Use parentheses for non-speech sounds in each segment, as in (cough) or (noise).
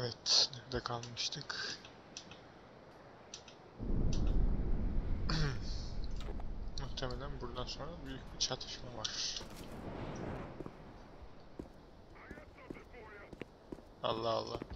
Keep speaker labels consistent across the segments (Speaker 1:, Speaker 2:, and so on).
Speaker 1: Evet, nerede kalmıştık? (clears throat) Muhtemelen buradan sonra büyük bir çatışma var. Allah Allah.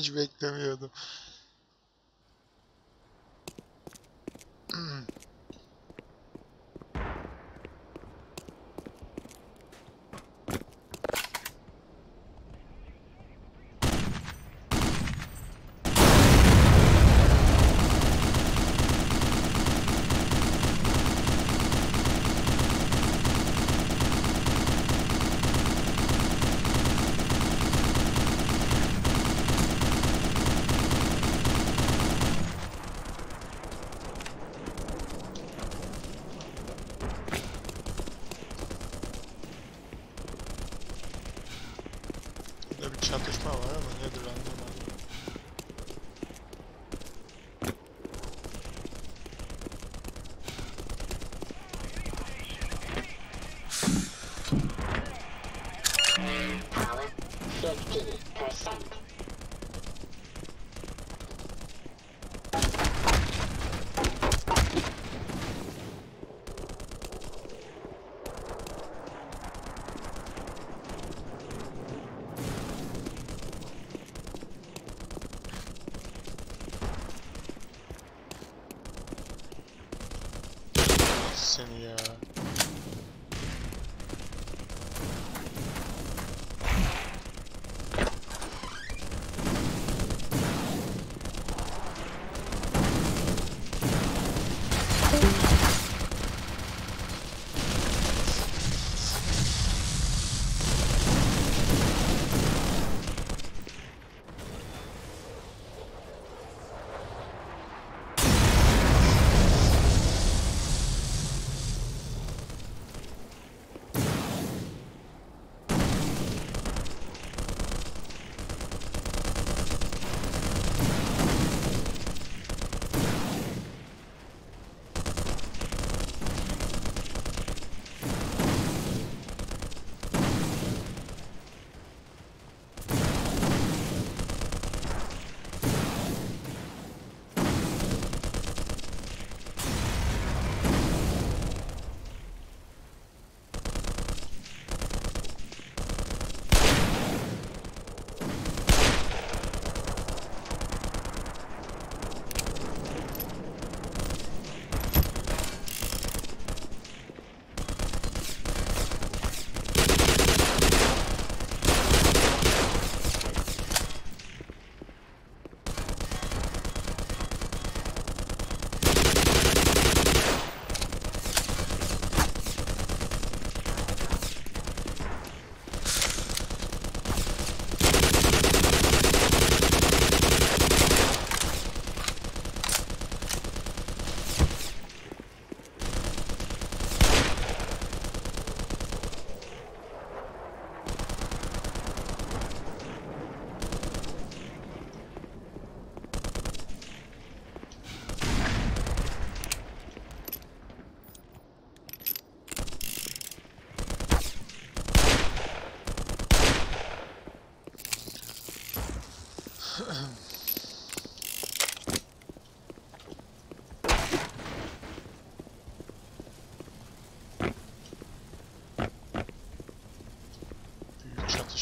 Speaker 1: Hiç beklemiyordum.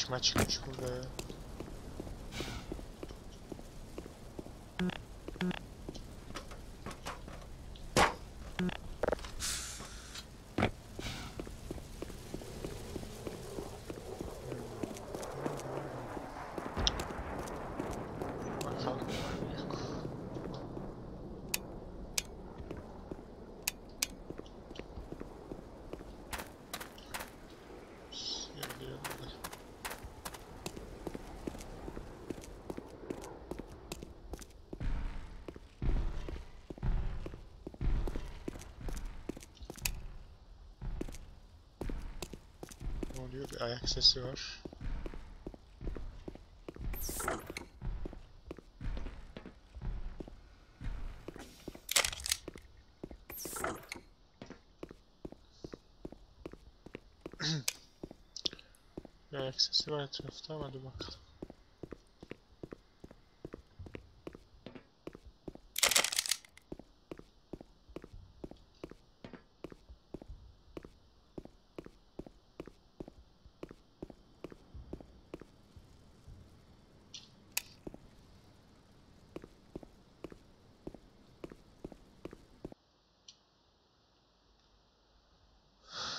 Speaker 1: Çatışma çıkmış burada ya. Bakalım var mı yok. Geliyor burada. Ne oluyor? Bir ayak sesi var. (clears throat) Bir ayak sesi var etrafta ama hadi bakalım.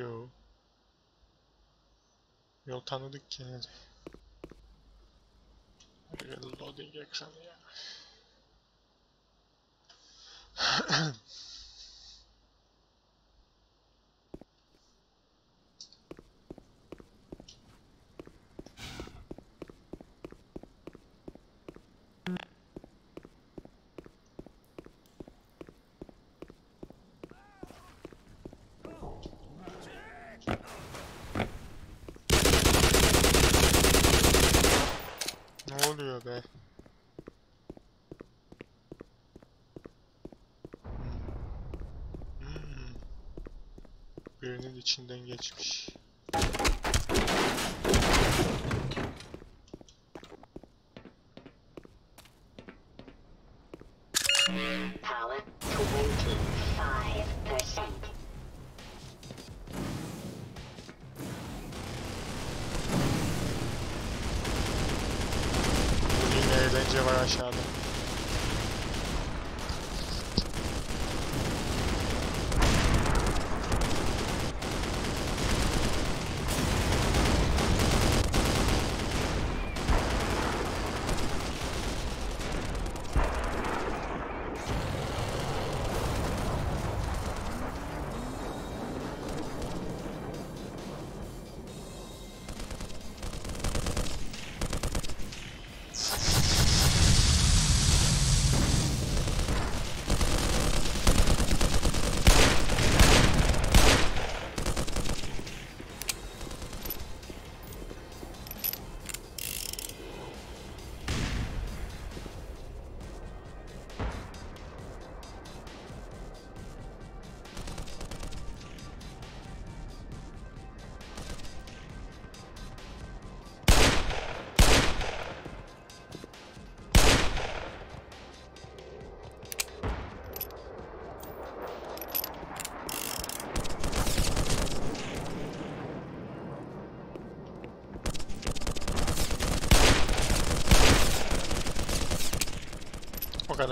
Speaker 1: Yo. Yol tanıdık gene de. Loading ekranı ya. Birinin içinden geçmiş.
Speaker 2: Power 25%.
Speaker 1: Yine eğlence var aşağıda.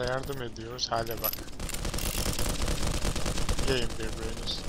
Speaker 1: Yardım ediyoruz. Hale bak. Yiyin birbiriniz.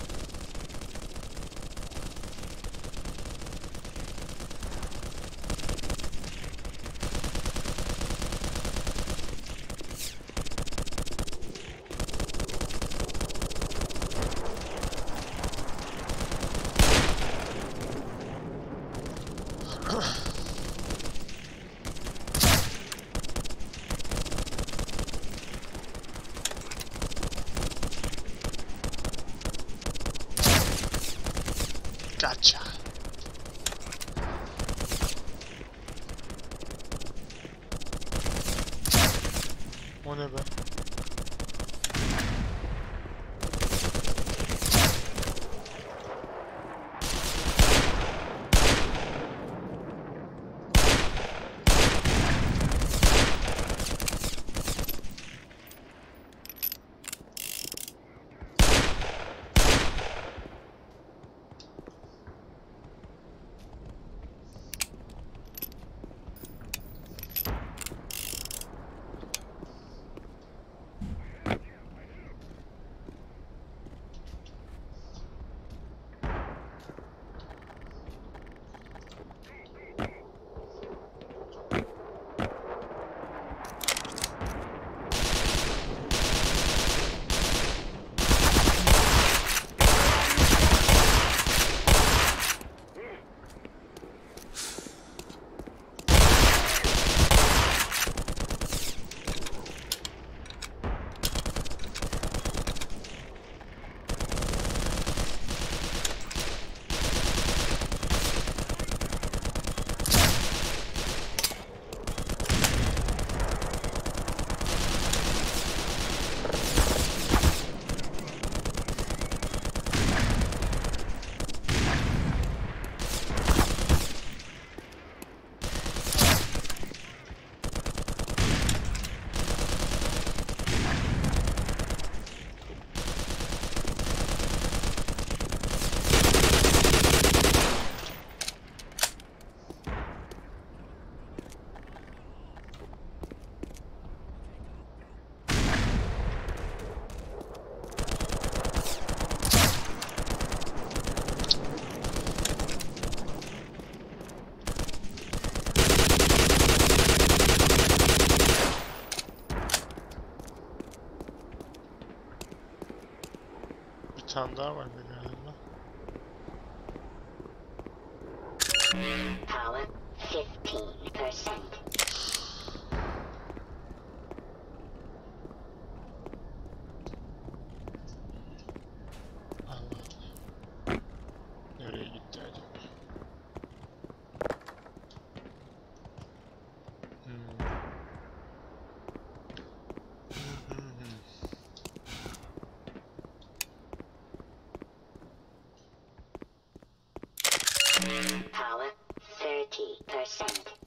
Speaker 2: Thank.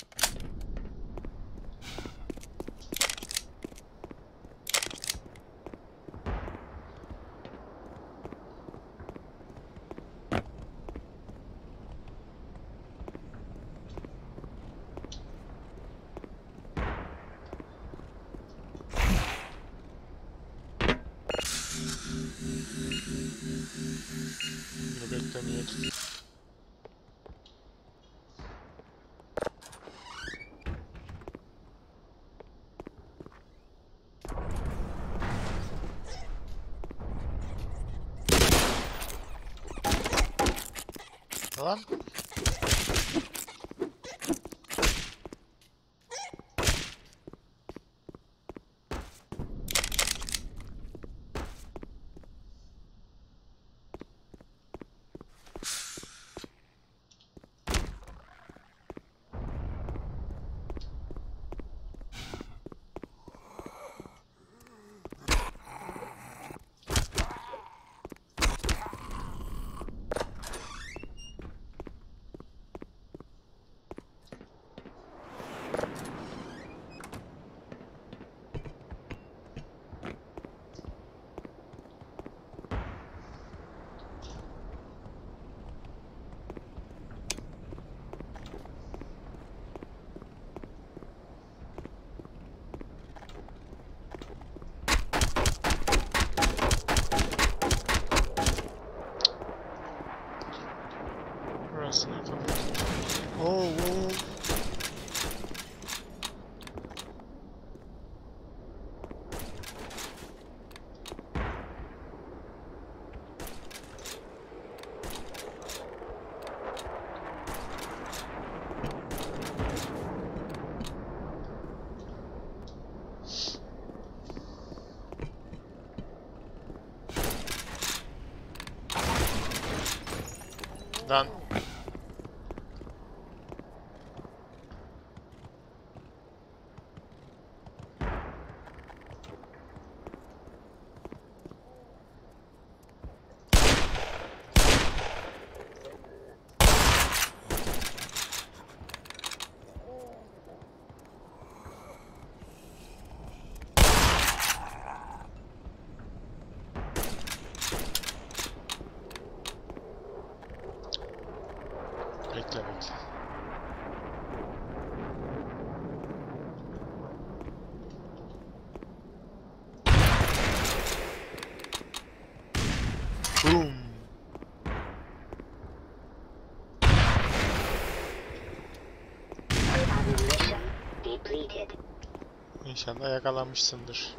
Speaker 2: Ладно.
Speaker 1: İnşallah yakalanmışsındır.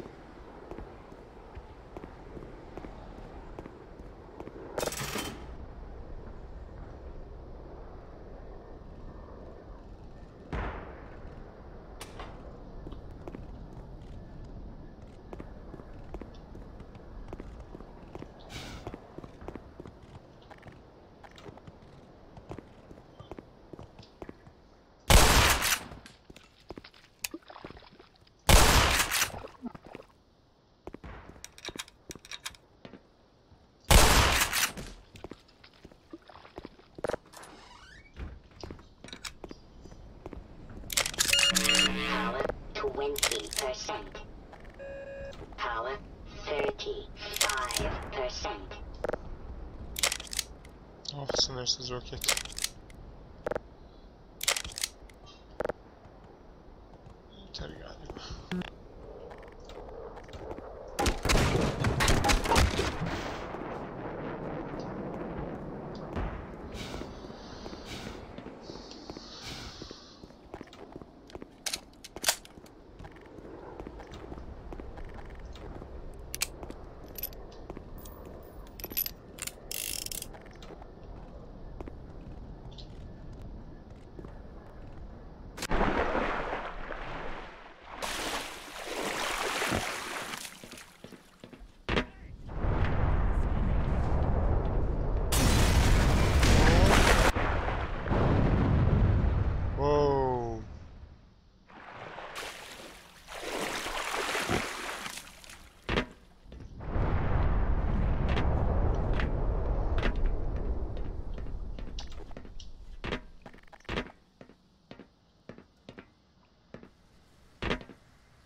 Speaker 1: kız roket.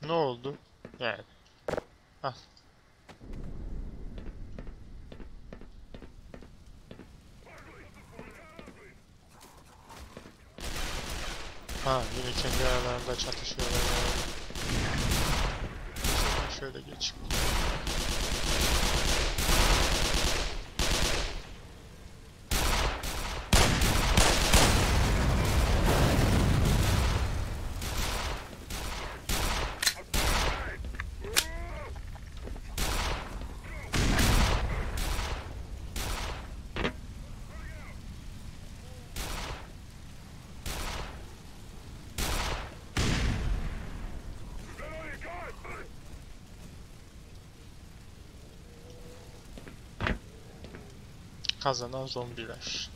Speaker 1: Ne oldu? Yani. Al. Ha yine kendi aralarında çatışıyorlar. Şöyle geç. Kazanan zombiler.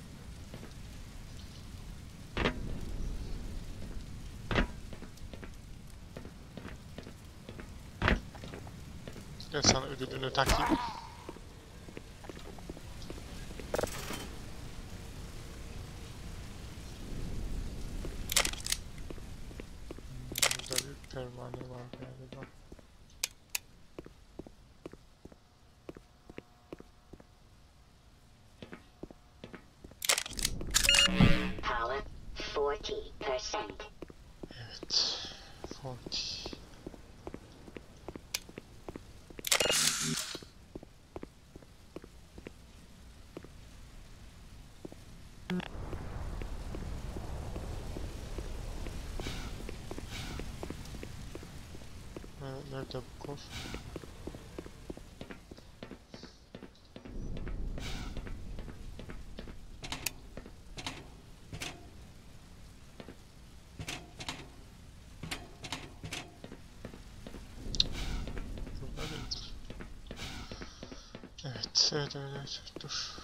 Speaker 1: Gel sana ödülünü takayım. Burada bir pervane var galiba.
Speaker 2: хорош.
Speaker 1: Evet, evet, evet, evet. Dur.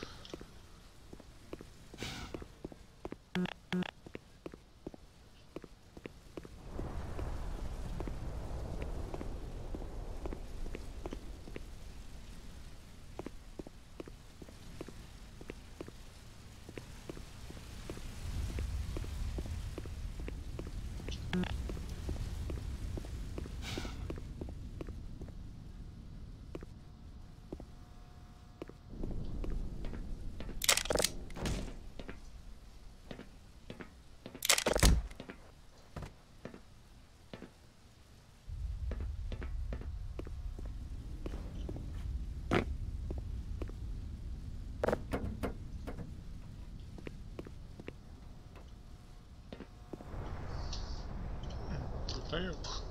Speaker 1: Damn.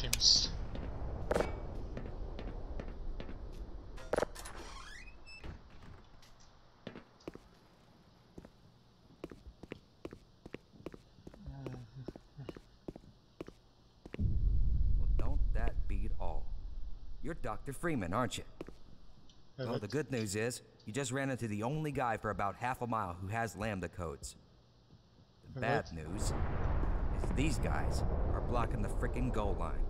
Speaker 1: Temiz.
Speaker 3: Well, don't that beat all? You're Dr. Freeman, aren't you? Well, the good news is, you just ran into the only guy for about half a mile who has Lambda codes. The bad news is these guys are blocking the frickin' goal line.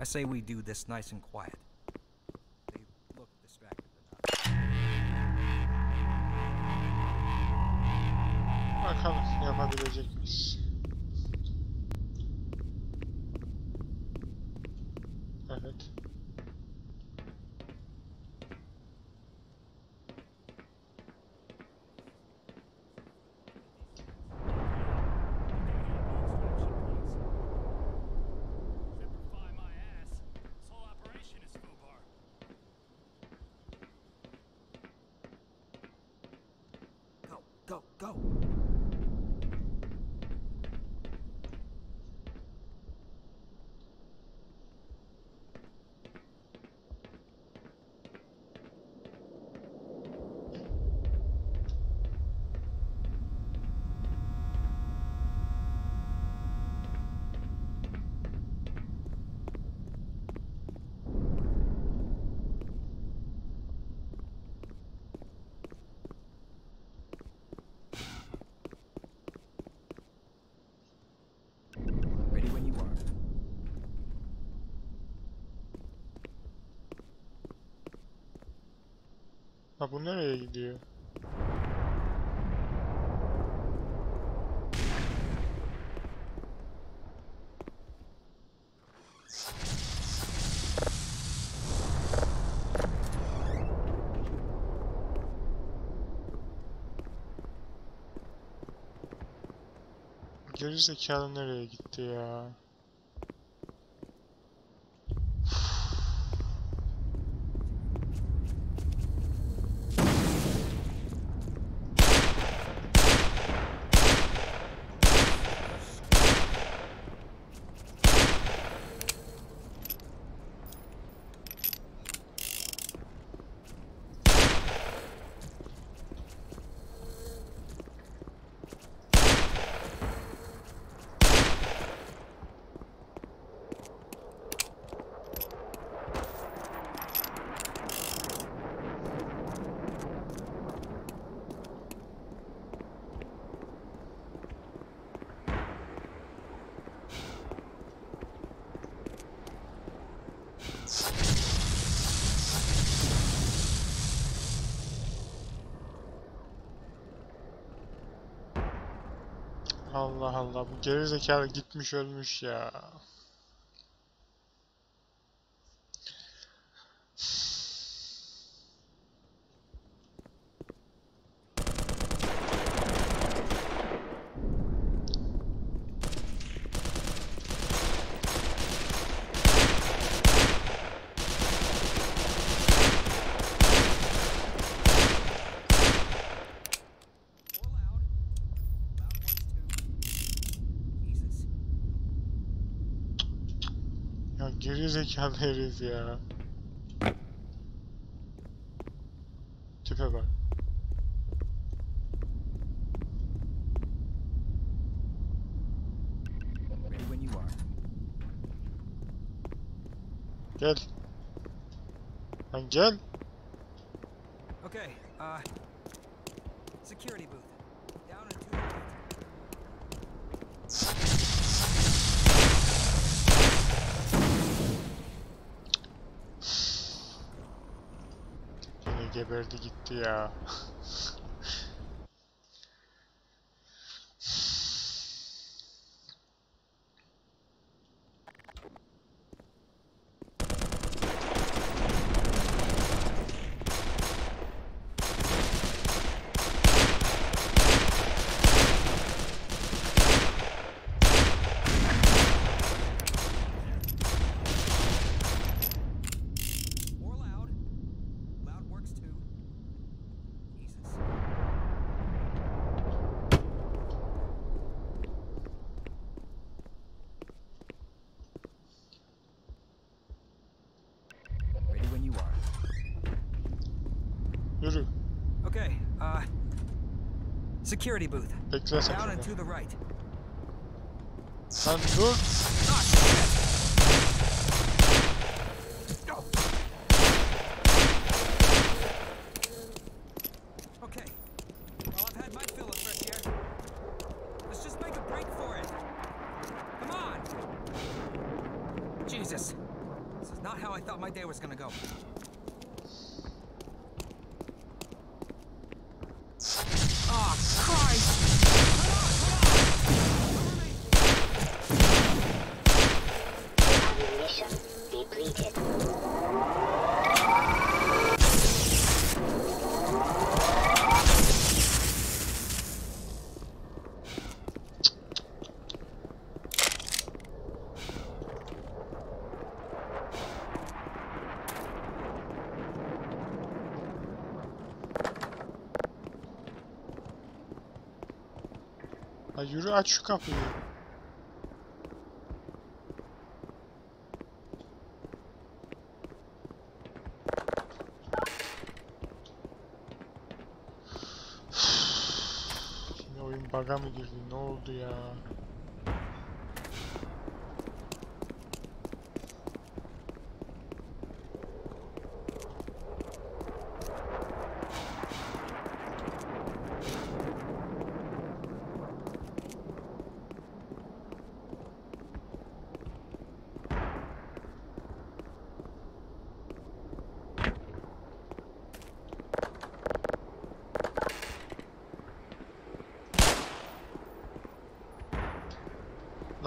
Speaker 3: I say we do this nice and quiet. They look distracted enough.
Speaker 1: Bakalım yapabilecek miyiz? Ha bu nereye gidiyor? Geri nereye gitti ya? Allah bu geri zekalı gitmiş ölmüş ya.
Speaker 3: müzik haberiz
Speaker 1: ya. Tipe bak. Gel. Lan gel.
Speaker 3: Okay, uh, security
Speaker 1: Geberdi gitti ya. (laughs) Yürü.
Speaker 3: Okay, uh. Security booth.
Speaker 1: Bekle
Speaker 3: Down and to the right.
Speaker 1: Lan dur. Yine oyun bug'a mı girdi? Ne oldu ya?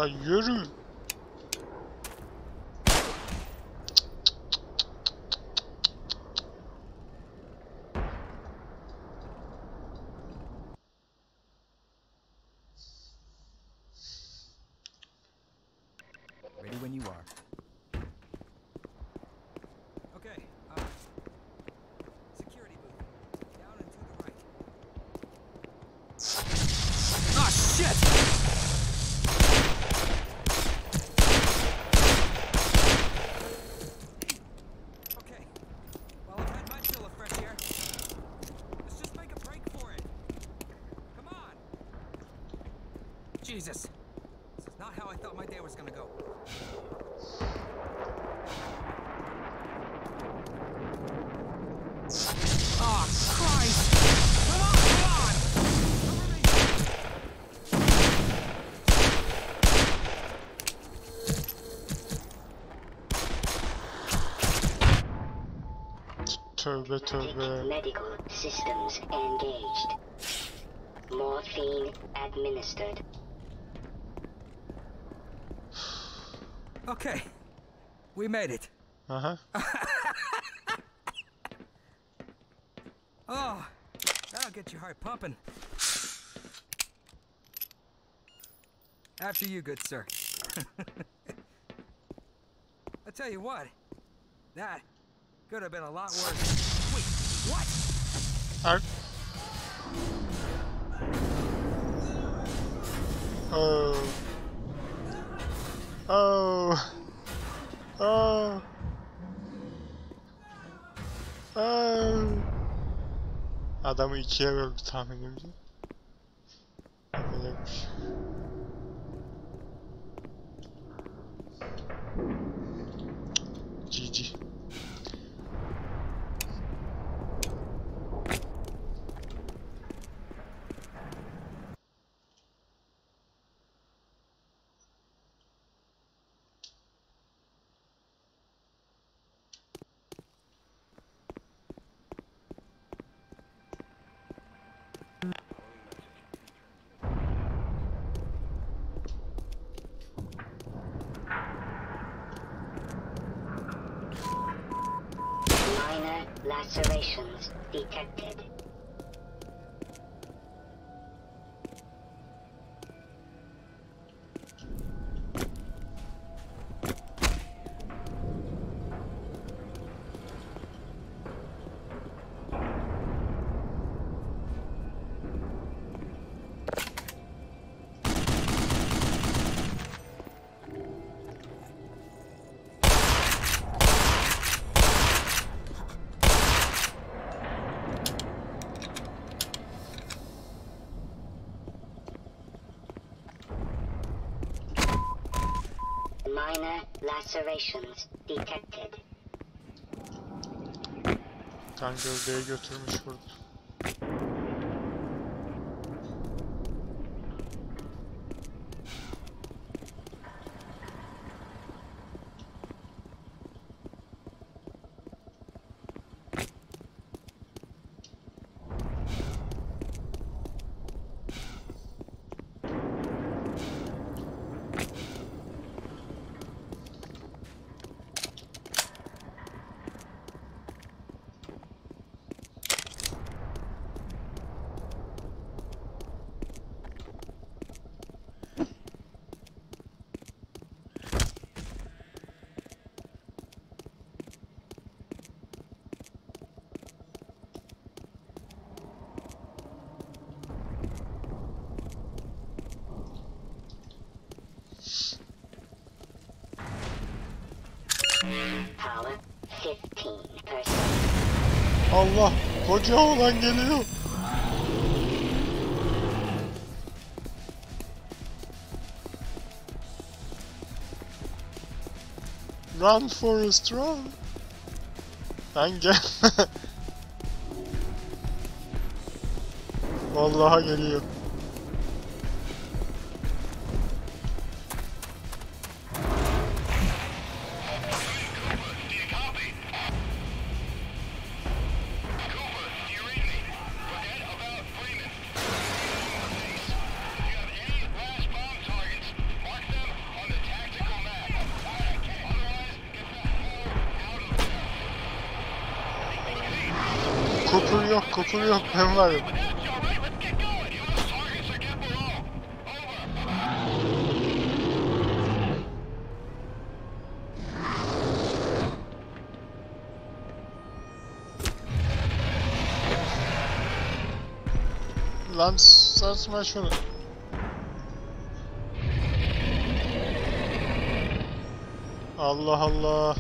Speaker 1: La yürü. Tövbe tövbe.
Speaker 2: Medical systems engaged. Morphine administered.
Speaker 3: Okay. We made it.
Speaker 1: Uh-huh. (laughs)
Speaker 3: Oh, that'll get your heart pumping. After you, good sir. (laughs) I tell you what, that could have been a lot worse. Wait, what?
Speaker 1: Ar Oh. Oh. Oh. Oh. Adamı ikiye böldü tahminimce. Öyleymiş.
Speaker 2: Lacerations detected.
Speaker 1: Kan gövdeye götürmüş
Speaker 2: vurdu.
Speaker 1: Allah koca olan geliyor. Run for Forrest run. Lan gel. (laughs) Vallahi geliyor. İsmail şunu. Allah Allah.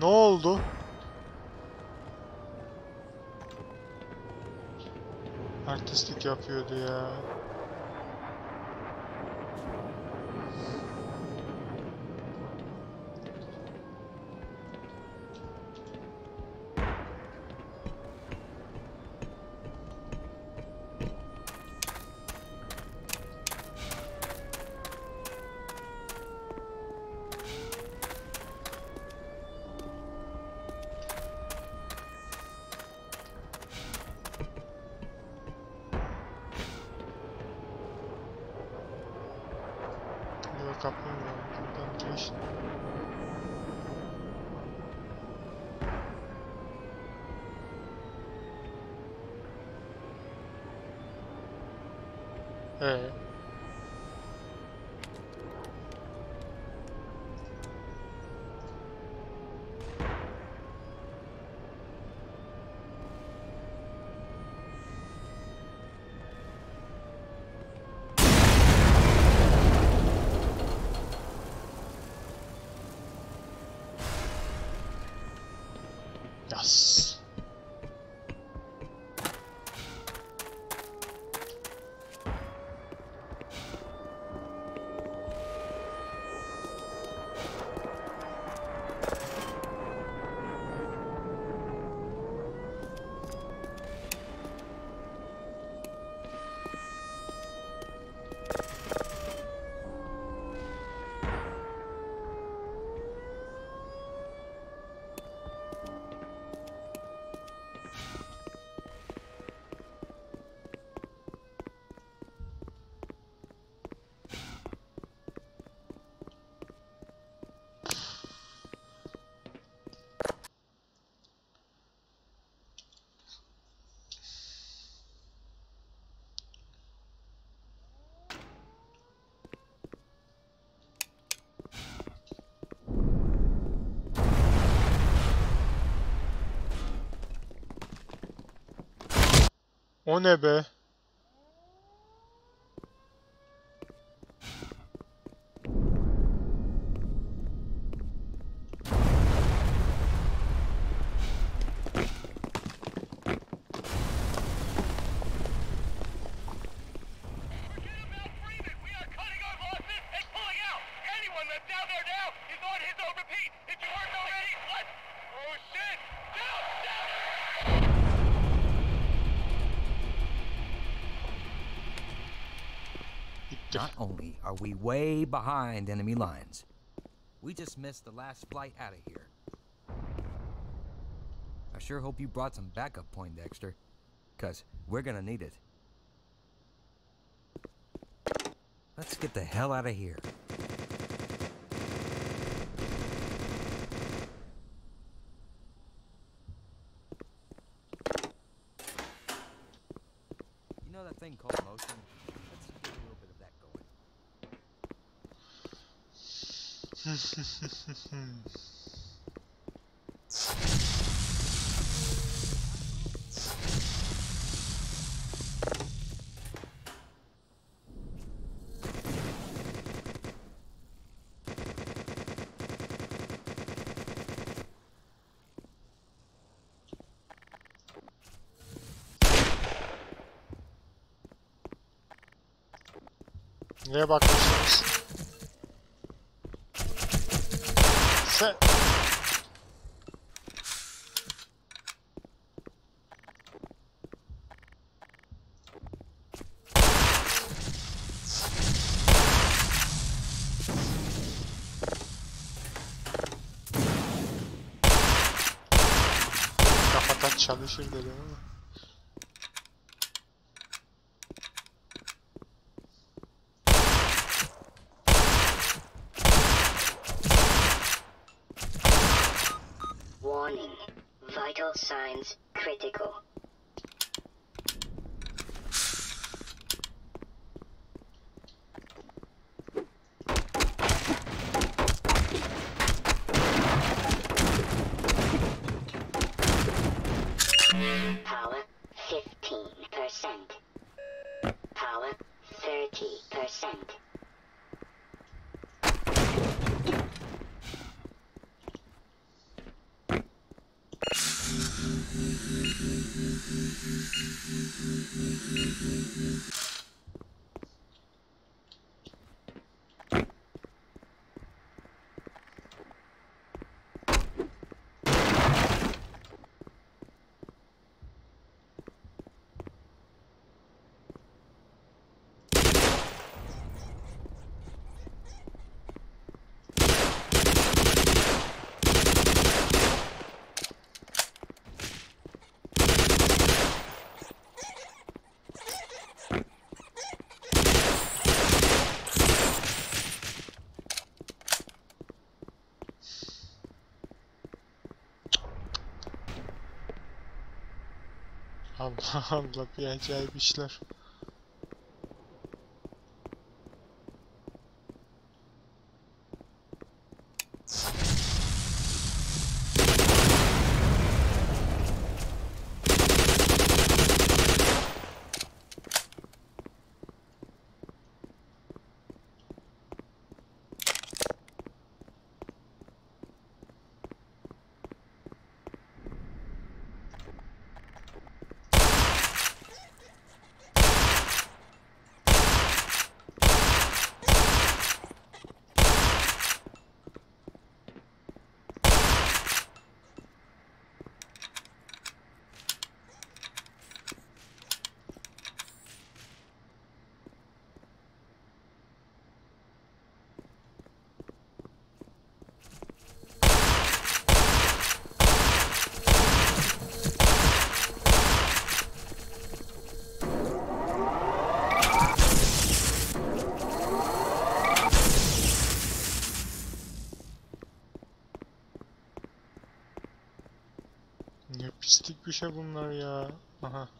Speaker 1: Ne oldu? Artistlik yapıyordu ya. 嗯。O ne be?
Speaker 3: Not only are we way behind enemy lines, we just missed the last flight out of here. I sure hope you brought some backup, Poindexter, because we're gonna need it. Let's get the hell out of here. You know that thing called motion?
Speaker 2: They're Merhaba arkadaşlar. еще не доделала.
Speaker 1: Allah (laughs) Allah bir acayip işler. Ne pislik bir şey bunlar ya. Aha.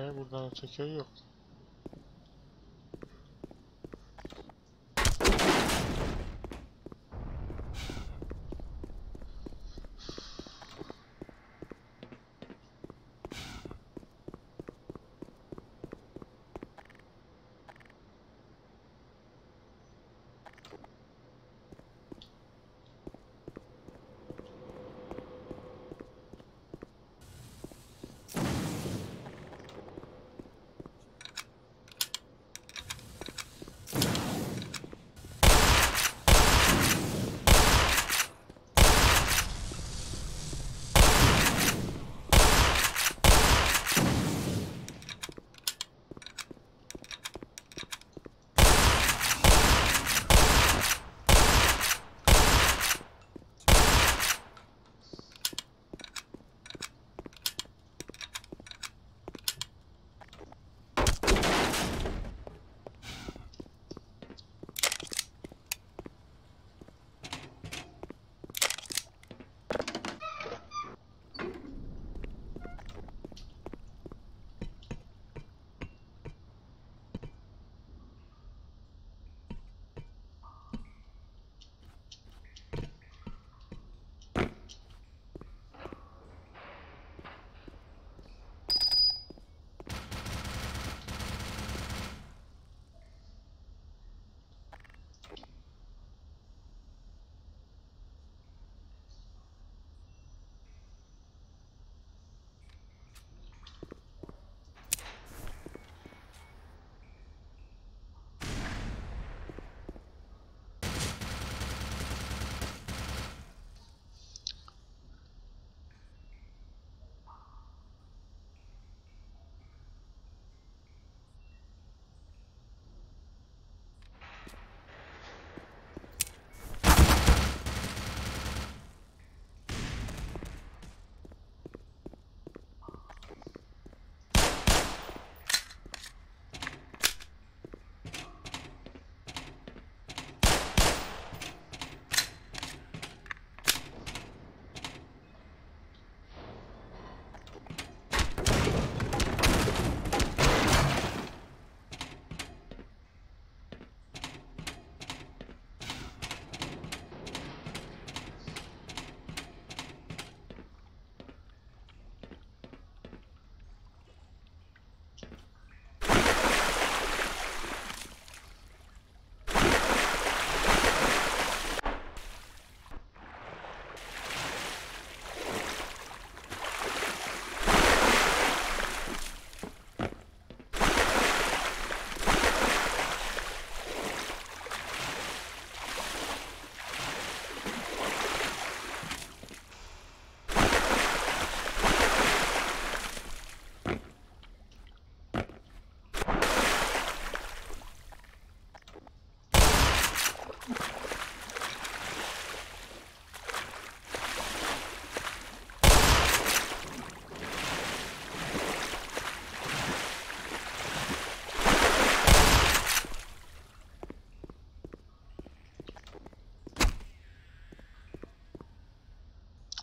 Speaker 1: Ee, buradan öteki yok.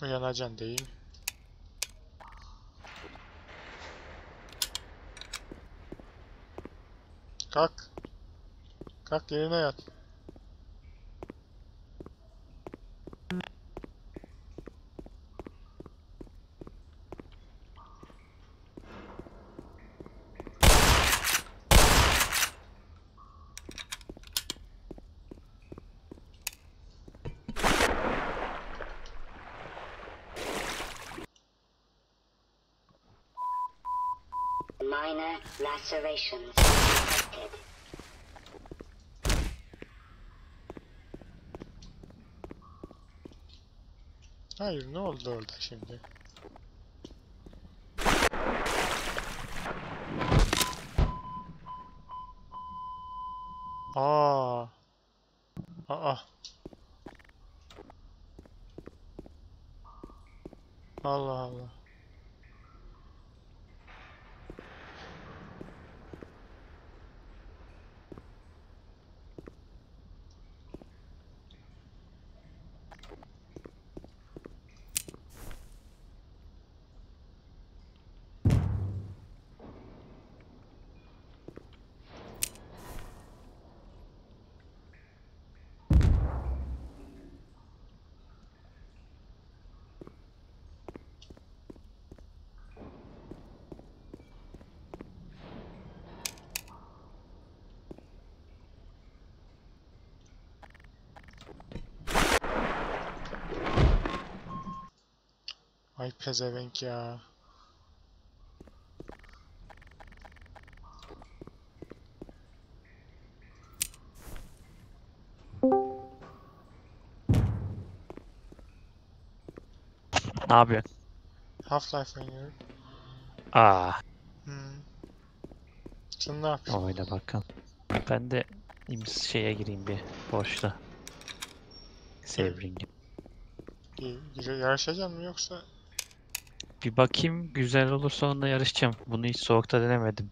Speaker 1: Uyanacaksın değil? Kalk. Kalk yerine yat.
Speaker 2: Observations detected.
Speaker 1: Ha, ürünü oldu orada şimdi. Ay pezevenk ya.
Speaker 4: Ne yapıyorsun?
Speaker 1: Half-Life oynuyorum.
Speaker 4: Aa,
Speaker 1: Hmm. Sen ne yapıyorsun?
Speaker 4: oyna bakalım. Ben de şeye gireyim bir boşta. Sevring'e.
Speaker 1: Y- y- Yarışacak mı yoksa?
Speaker 4: Bir bakayım güzel olursa onunla yarışacağım. Bunu hiç soğukta denemedim.